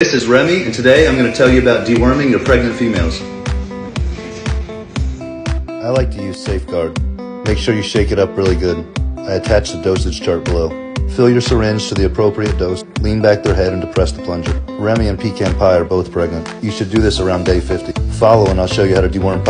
This is Remy, and today I'm going to tell you about deworming your pregnant females. I like to use Safeguard. Make sure you shake it up really good. I attach the dosage chart below. Fill your syringe to the appropriate dose, lean back their head and depress the plunger. Remy and Pecan Pie are both pregnant. You should do this around day 50. Follow and I'll show you how to deworm